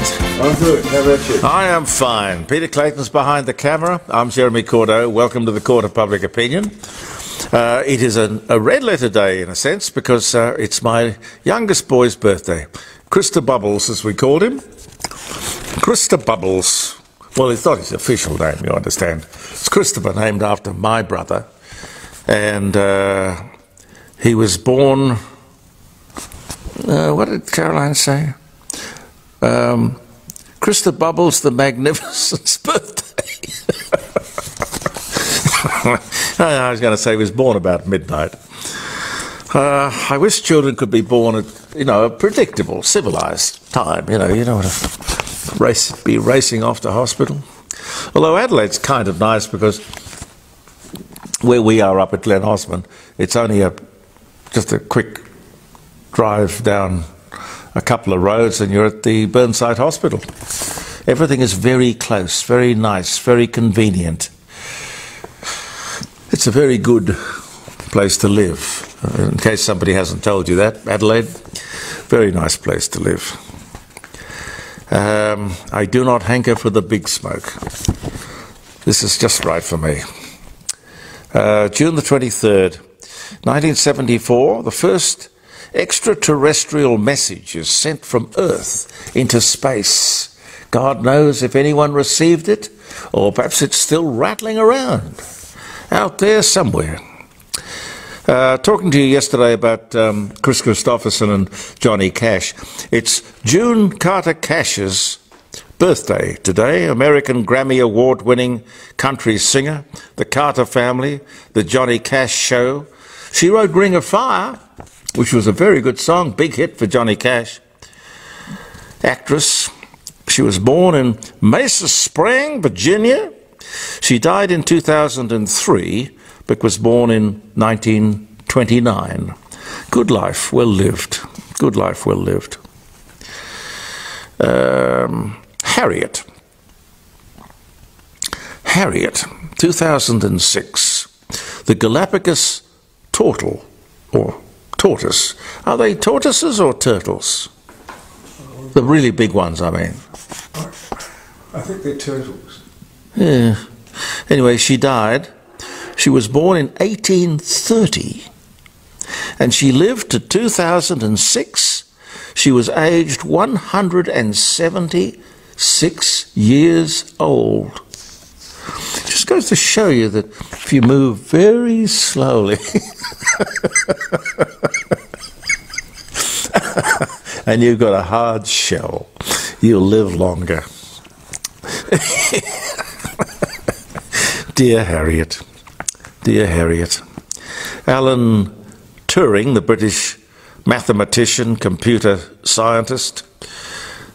I'm good. How about you? I am fine. Peter Clayton's behind the camera. I'm Jeremy Cordeaux. Welcome to the Court of Public Opinion. Uh, it is a, a, red letter day in a sense because uh, it's my youngest boy's birthday. Christa Bubbles, as we called him. Christa Bubbles. Well, it's not his official name, you understand. It's Christopher, named after my brother. And uh, he was born. Uh, what did Caroline say? Um, Christa Bubbles the Magnificent's birthday. I was going to say he was born about midnight. Uh, I wish children could be born at, you know, a predictable, civilized time. You know, you don't want to race, be racing off to hospital. Although Adelaide's kind of nice because where we are up at Glen Osmond, it's only a just a quick drive down a couple of roads and you're at the Burnside Hospital. Everything is very close, very nice, very convenient. It's a very good place to live. In case somebody hasn't told you that, Adelaide, very nice place to live. Um, I do not hanker for the big smoke. This is just right for me. Uh, June the 23rd, 1974, the first extraterrestrial messages sent from Earth into space. God knows if anyone received it, or perhaps it's still rattling around out there somewhere. Uh, talking to you yesterday about um, Kris Kristofferson and Johnny Cash. It's June Carter Cash's birthday today. American Grammy Award winning country singer, the Carter family, the Johnny Cash show. She wrote Ring of Fire, which was a very good song, big hit for Johnny Cash. Actress. She was born in Maces Spring, Virginia. She died in 2003, but was born in 1929. Good life, well lived. Good life, well lived. Um, Harriet. Harriet, 2006. The Galapagos turtle, or tortoise. Are they tortoises or turtles? The really big ones, I mean. I think they're turtles. Yeah. Anyway, she died. She was born in 1830 and she lived to 2006. She was aged 176 years old. Just goes to show you that if you move very slowly and you've got a hard shell, you'll live longer. Dear Harriet, dear Harriet, Alan Turing, the British mathematician, computer scientist,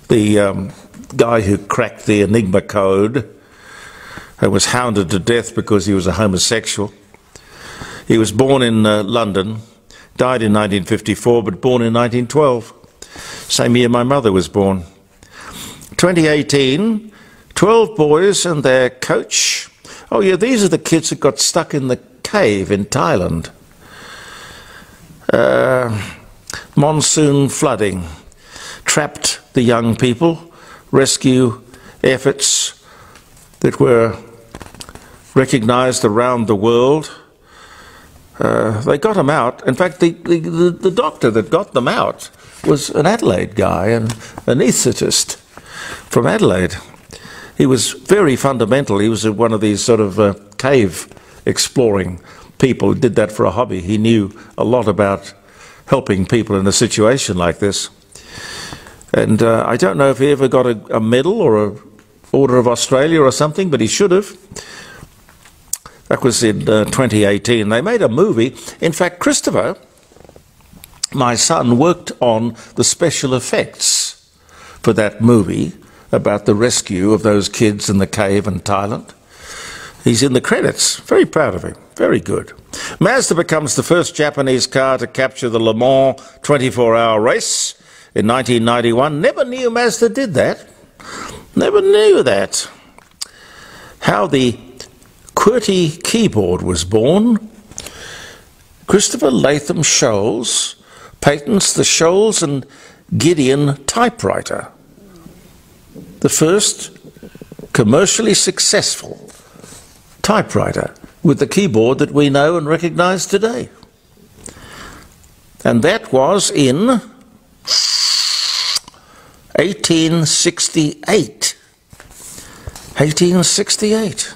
the um, guy who cracked the Enigma code and was hounded to death because he was a homosexual. He was born in uh, London, died in 1954, but born in 1912. Same year my mother was born. 2018, 12 boys and their coach. Oh, yeah, these are the kids that got stuck in the cave in Thailand. Uh, monsoon flooding trapped the young people. Rescue efforts that were recognized around the world. Uh, they got them out. In fact, the, the, the, doctor that got them out was an Adelaide guy, and an anaesthetist from Adelaide. He was very fundamental. He was one of these sort of uh, cave exploring people did that for a hobby. He knew a lot about helping people in a situation like this. And uh, I don't know if he ever got a, a medal or a Order of Australia or something, but he should have. That was in uh, 2018. They made a movie. In fact, Christopher, my son, worked on the special effects for that movie about the rescue of those kids in the cave in Thailand. He's in the credits. Very proud of him. Very good. Mazda becomes the first Japanese car to capture the Le Mans 24 hour race in 1991. Never knew Mazda did that. Never knew that. How the QWERTY keyboard was born. Christopher Latham Sholes patents the Sholes and Glidden typewriter. the first commercially successful typewriter with the keyboard that we know and recognize today. And that was in 1868. 1868.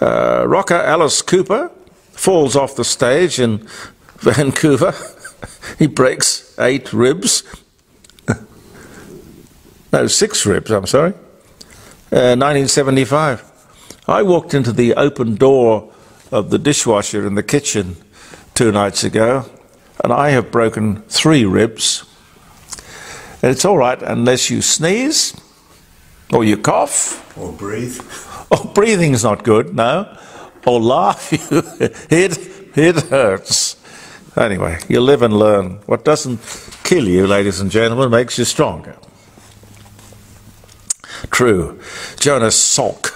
Uh, rocker Alice Cooper falls off the stage in Vancouver. he breaks eight ribs. no, six ribs, I'm sorry. Uh, 1975. I walked into the open door of the dishwasher in the kitchen two nights ago, and I have broken three ribs. It's all right unless you sneeze, or you cough, Or breathe. Oh, breathing's not good, no. Or laugh, it, it hurts. Anyway, you live and learn. What doesn't kill you, ladies and gentlemen, makes you stronger. True. Jonas Salk,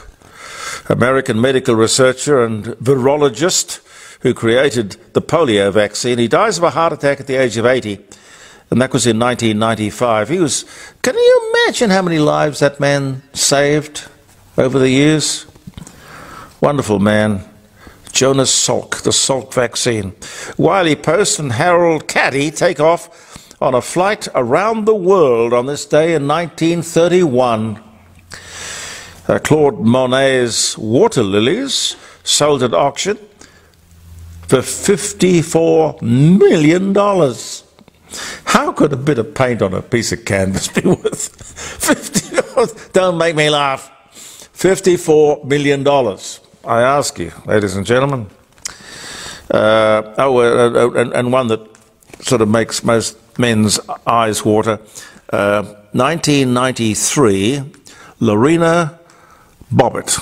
American medical researcher and virologist who created the polio vaccine, he dies of a heart attack at the age of 80, and that was in 1995. He was, can you imagine how many lives that man saved over the years? Wonderful man. Jonas Salk, the Salk vaccine. Wiley Post and Harold Gatty take off on a flight around the world on this day in 1931. Uh, Claude Monet's water lilies sold at auction for $54 million. How could a bit of paint on a piece of canvas be worth 50 dollars? Don't make me laugh. $54 million. I ask you, ladies and gentlemen. Uh, oh, uh, uh, and, and, one that sort of makes most men's eyes water. 1993, Lorena Bobbitt.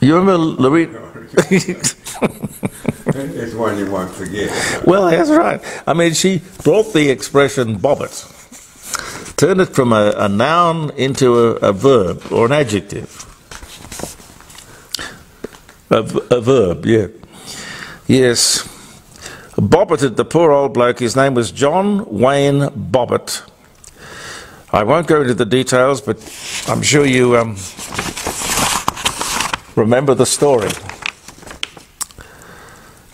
You remember Lorena? it's one you won't forget. Well, that's right. I mean, she brought the expression bobbit, turned it from a, a noun into a, a, verb or an adjective. A, a verb, yeah. Yes. Bobbited the poor old bloke. His name was John Wayne Bobbitt. I won't go into the details, but I'm sure you um, remember the story.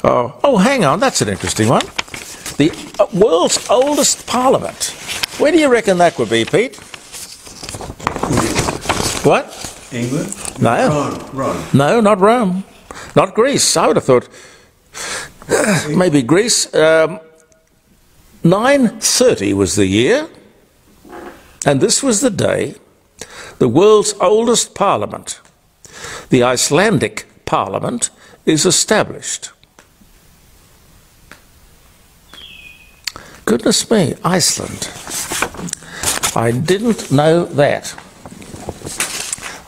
Oh, oh, hang on, that's an interesting one. The uh, world's oldest parliament. Where do you reckon that would be, Pete? What? England? No. Rome. Rome. No, not Rome. Not Greece. I would have thought maybe Greece. Um, 930 was the year, and this was the day the world's oldest parliament, the Icelandic parliament, is established. Goodness me, Iceland. I didn't know that.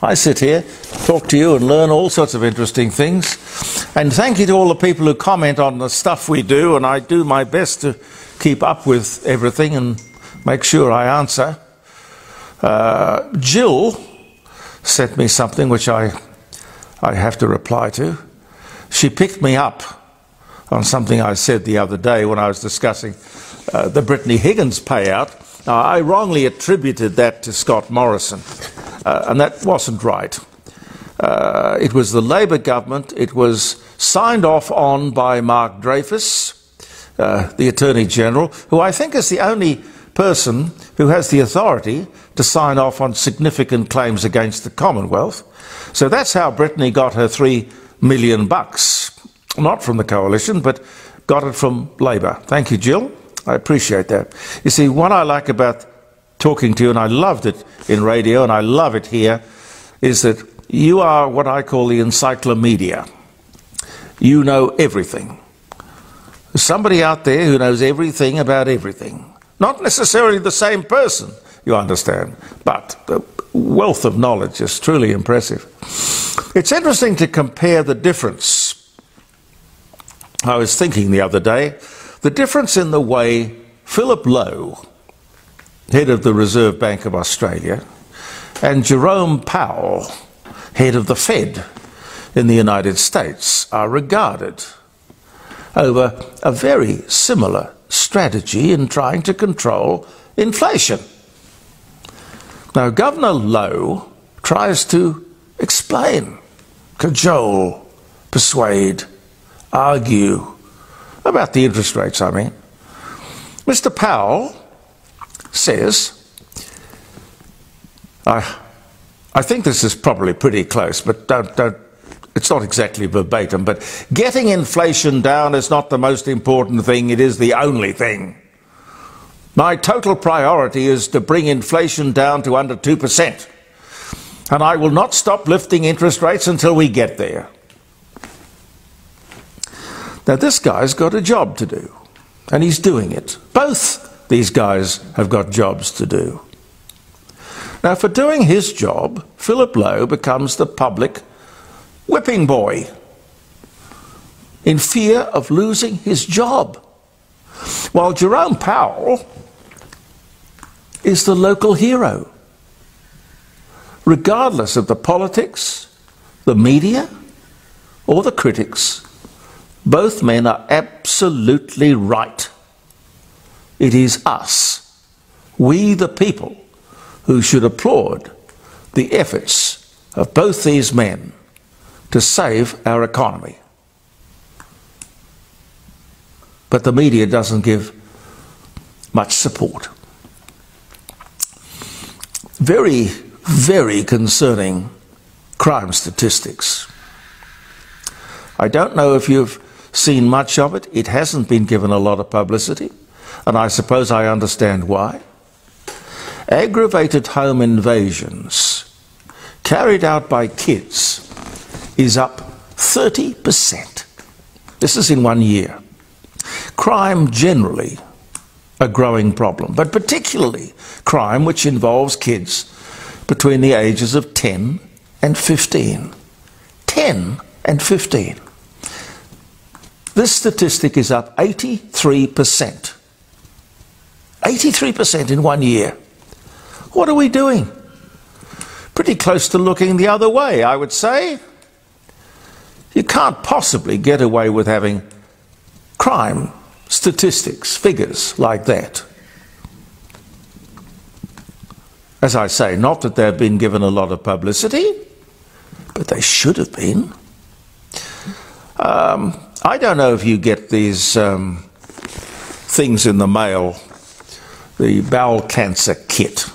I sit here, talk to you, and learn all sorts of interesting things. And thank you to all the people who comment on the stuff we do, and I do my best to keep up with everything and make sure I answer. Uh, Jill sent me something which I, I have to reply to. She picked me up on something I said the other day when I was discussing uh, the Brittany Higgins payout. Now, I wrongly attributed that to Scott Morrison, uh, and that wasn't right. Uh, it was the Labour government, it was signed off on by Mark Dreyfus, uh, the Attorney General, who I think is the only person who has the authority to sign off on significant claims against the Commonwealth. So that's how Brittany got her three million bucks, not from the coalition, but got it from Labour. Thank you, Jill. I appreciate that. You see, what I like about talking to you, and I loved it in radio, and I love it here, is that you are what I call the encyclopedia. You know everything. There's somebody out there who knows everything about everything. Not necessarily the same person, you understand, but the wealth of knowledge is truly impressive. It's interesting to compare the difference. I was thinking the other day the difference in the way Philip Lowe, head of the Reserve Bank of Australia, and Jerome Powell, head of the Fed in the United States, are regarded over a very similar strategy in trying to control inflation. Now, Governor Lowe tries to explain, cajole, persuade, argue about the interest rates, I mean. Mr. Powell says, I, I think this is probably pretty close, but don't, don't, it's not exactly verbatim, but getting inflation down is not the most important thing, it is the only thing. My total priority is to bring inflation down to under 2%. And I will not stop lifting interest rates until we get there. Now, this guy's got a job to do, and he's doing it. Both these guys have got jobs to do. Now, for doing his job, Philip Lowe becomes the public whipping boy in fear of losing his job. While Jerome Powell is the local hero, regardless of the politics, the media, or the critics. Both men are absolutely right. It is us, we the people, who should applaud the efforts of both these men to save our economy. But the media doesn't give much support. Very, very concerning crime statistics. I don't know if you've seen much of it. It hasn't been given a lot of publicity, and I suppose I understand why. Aggravated home invasions carried out by kids is up 30%. This is in one year. Crime generally a growing problem, but particularly crime which involves kids between the ages of 10 and 15. 10 and 15. This statistic is up 83%. 83% in one year. What are we doing? Pretty close to looking the other way, I would say. You can't possibly get away with having crime statistics, figures like that. As I say, not that they've been given a lot of publicity, but they should have been. Um, I don't know if you get these um, things in the mail, the bowel cancer kit.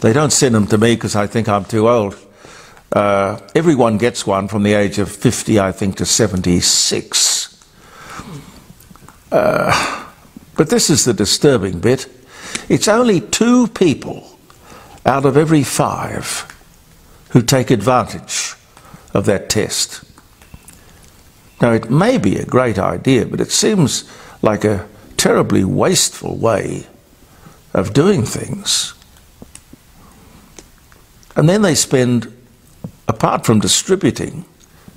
They don't send them to me because I think I'm too old. Uh, everyone gets one from the age of 50, I think, to 76. Uh, but this is the disturbing bit. It's only two people out of every five who take advantage of that test. Now, it may be a great idea, but it seems like a terribly wasteful way of doing things. And then they spend, apart from distributing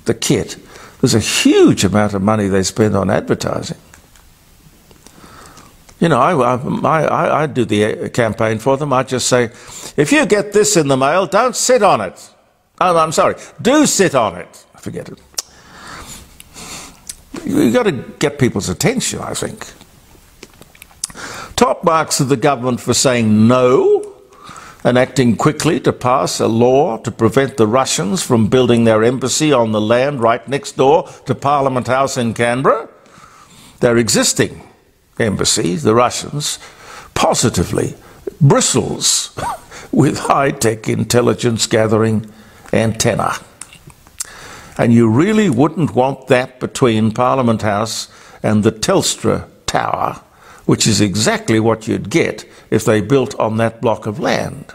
the kit, there's a huge amount of money they spend on advertising. You know, I, I, I, do the uh, campaign for them. I just say, if you get this in the mail, don't sit on it. Oh, I'm sorry, do sit on it. I forget it. You've got to get people's attention, I think. Top marks of the government for saying no and acting quickly to pass a law to prevent the Russians from building their embassy on the land right next door to Parliament House in Canberra. Their existing embassy, the Russians, positively bristles with high tech intelligence gathering antenna. And you really wouldn't want that between Parliament House and the Telstra Tower, which is exactly what you'd get if they built on that block of land.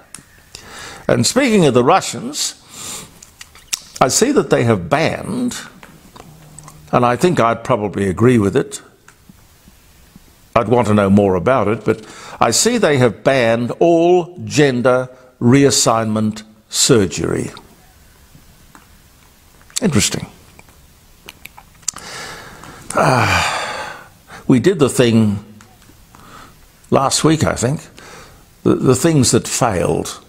And speaking of the Russians, I see that they have banned, and I think I'd probably agree with it. I'd want to know more about it, but I see they have banned all gender reassignment surgery. Interesting. Uh, we did the thing last week, I think. The, the things that failed,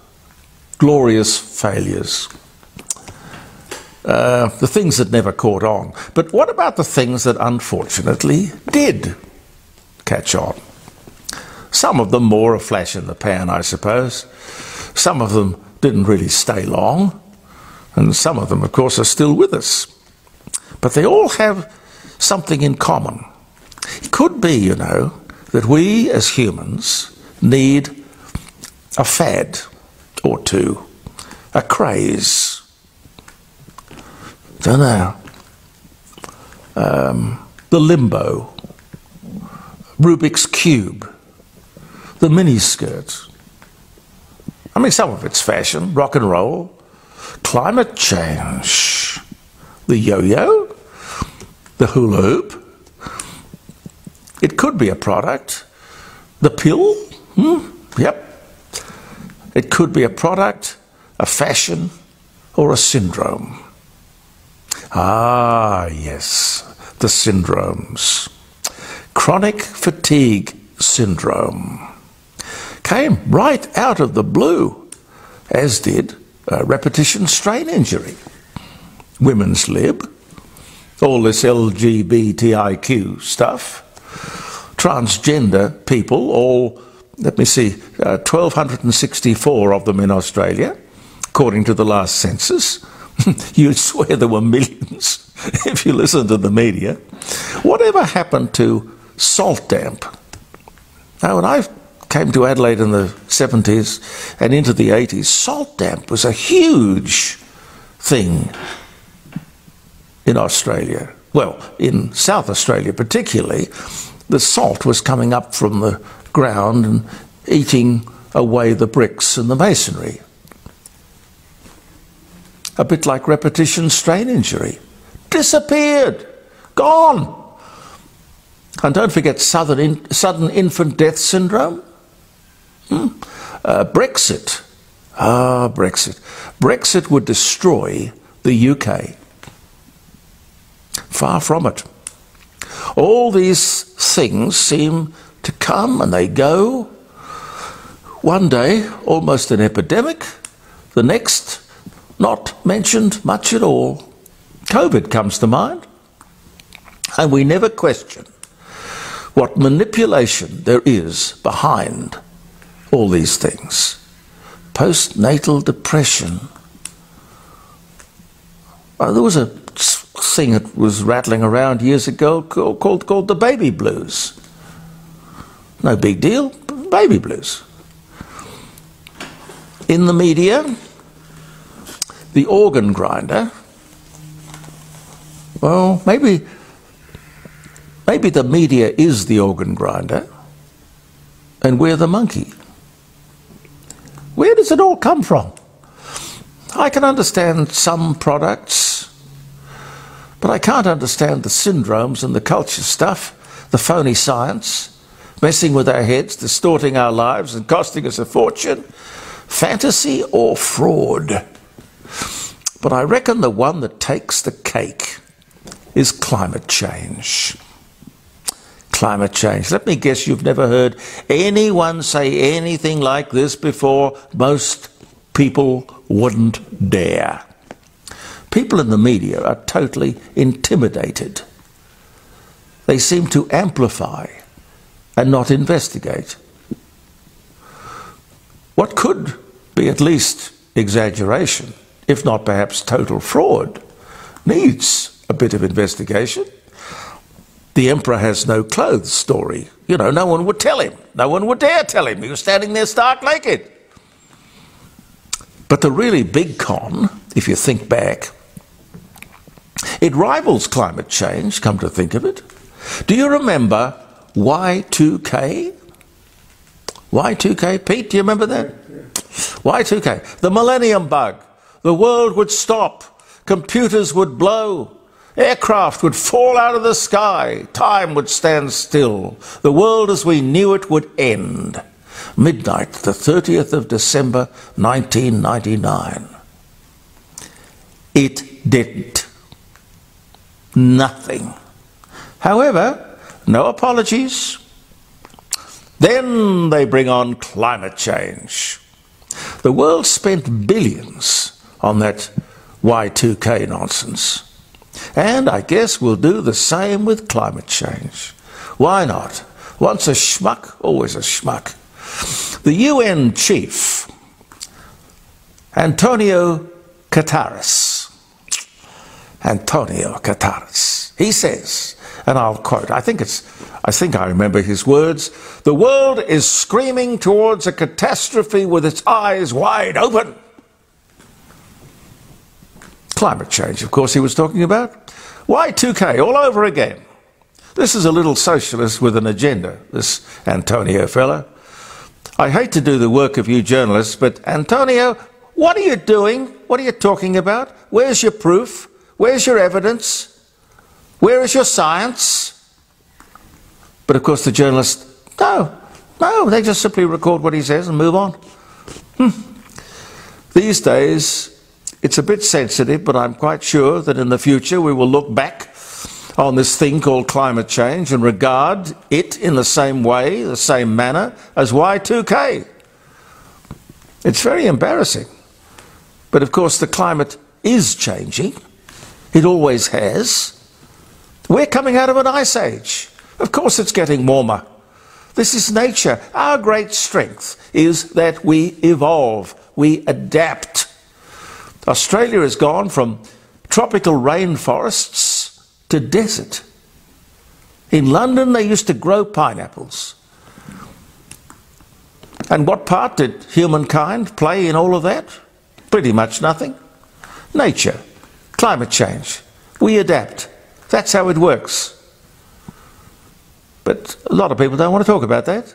glorious failures. Uh, the things that never caught on. But what about the things that unfortunately did catch on? Some of them more a flash in the pan, I suppose. Some of them didn't really stay long. And some of them, of course, are still with us. But they all have something in common. It could be, you know, that we as humans need a fad or two, a craze. Don't know. Um, the limbo, Rubik's Cube, the miniskirt. I mean, some of it's fashion, rock and roll, climate change, the yo yo, the hula hoop. It could be a product. The pill? Hmm? Yep. It could be a product, a fashion, or a syndrome. Ah, yes, the syndromes. Chronic fatigue syndrome came right out of the blue, as did repetition strain injury, women's lib, all this LGBTIQ stuff, transgender people, all, let me see, uh, 1,264 of them in Australia, according to the last census. You'd swear there were millions if you listen to the media. Whatever happened to salt damp? Now, when I came to Adelaide in the 70s and into the 80s, salt damp was a huge thing in Australia. Well, in South Australia particularly, the salt was coming up from the ground and eating away the bricks and the masonry a bit like repetition strain injury. Disappeared, gone. And don't forget southern in, sudden infant death syndrome. Hmm? Uh, Brexit. Ah, Brexit. Brexit would destroy the UK. Far from it. All these things seem to come and they go. One day, almost an epidemic. The next, not mentioned much at all. COVID comes to mind, and we never question what manipulation there is behind all these things. Postnatal depression. Uh, there was a thing that was rattling around years ago called, called, called the baby blues. No big deal, baby blues. In the media, the organ grinder, well, maybe, maybe the media is the organ grinder and we're the monkey. Does it all come from? I can understand some products, but I can't understand the syndromes and the culture stuff, the phony science, messing with our heads, distorting our lives, and costing us a fortune. Fantasy or fraud? But I reckon the one that takes the cake is climate change. Climate change. Let me guess you've never heard anyone say anything like this before. Most people wouldn't dare. People in the media are totally intimidated. They seem to amplify and not investigate. What could be at least exaggeration if not perhaps total fraud, needs a bit of investigation. The emperor has no clothes story. You know, no one would tell him. No one would dare tell him. He was standing there stark naked. But the really big con, if you think back, it rivals climate change, come to think of it. Do you remember Y2K? Y2K? Pete, do you remember that? Yeah. Y2K, the millennium bug. The world would stop. Computers would blow. Aircraft would fall out of the sky. Time would stand still. The world as we knew it would end. Midnight, the 30th of December, 1999. It didn't. Nothing. However, no apologies. Then they bring on climate change. The world spent billions on that Y2K nonsense. And I guess we'll do the same with climate change. Why not? Once a schmuck, always a schmuck. The UN chief, Antonio Guterres. Antonio Guterres. He says, and I'll quote, I think it's, I think I remember his words, the world is screaming towards a catastrophe with its eyes wide open. Climate change, of course, he was talking about. Y2K all over again. This is a little socialist with an agenda, this Antonio fella. I hate to do the work of you journalists, but Antonio, what are you doing? What are you talking about? Where's your proof? Where's your evidence? Where is your science? But of course, the journalist, no, no, they just simply record what he says and move on. Hmm. These days, it's a bit sensitive, but I'm quite sure that in the future we will look back on this thing called climate change and regard it in the same way, the same manner as Y2K. It's very embarrassing. But of course, the climate is changing. It always has. We're coming out of an ice age. Of course, it's getting warmer. This is nature. Our great strength is that we evolve, we adapt. Australia has gone from tropical rainforests to desert. In London, they used to grow pineapples. And what part did humankind play in all of that? Pretty much nothing. Nature, climate change. We adapt. That's how it works. But a lot of people don't want to talk about that.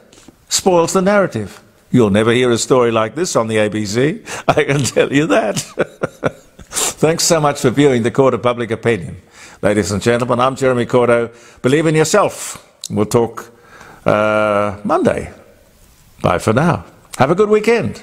Spoils the narrative. You'll never hear a story like this on the ABC. I can tell you that. Thanks so much for viewing the Court of Public Opinion. Ladies and gentlemen, I'm Jeremy Cordeaux. Believe in yourself. We'll talk uh, Monday. Bye for now. Have a good weekend.